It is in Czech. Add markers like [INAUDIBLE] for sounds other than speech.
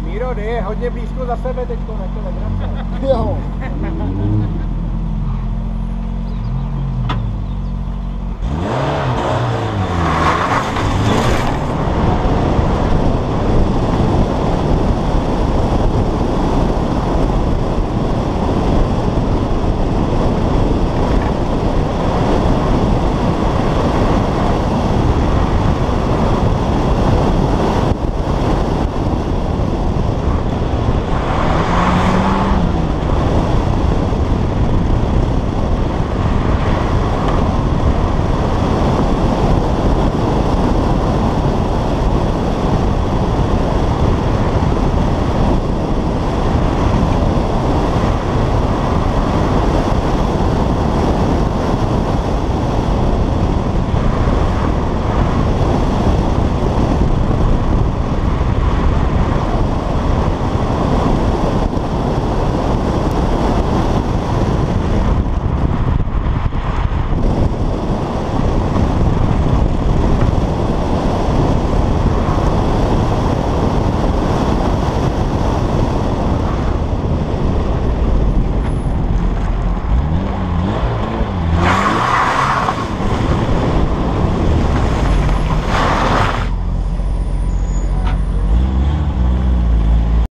Míro, je hodně blízko za sebe teď, ne to legrace. [LAUGHS] [LAUGHS] Jo.